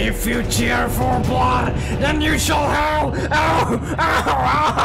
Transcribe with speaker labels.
Speaker 1: If you cheer for blood, then you shall have. Ow! Ow! Ow!